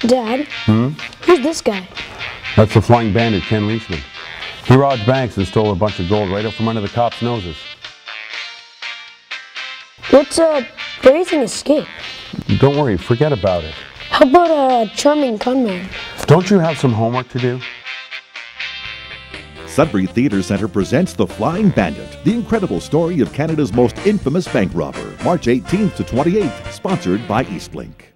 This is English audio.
Dad, Hmm? who's this guy? That's the flying bandit, Ken Leishman. He robbed banks and stole a bunch of gold right up from under the cops' noses. What's a brazen escape. Don't worry, forget about it. How about a charming conman? Don't you have some homework to do? Sudbury Theatre Centre presents The Flying Bandit, the incredible story of Canada's most infamous bank robber, March 18th to 28th, sponsored by Eastlink.